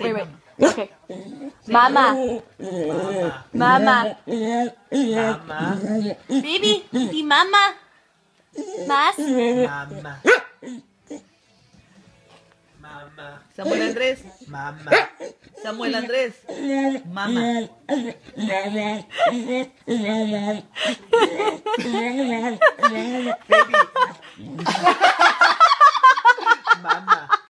wait, wait. Okay. Mama. Mama. Mama. Baby, di mama. Más. Mama. Mama. Samuel Andrés. Mama. Samuel Andrés. Mamá. Baby.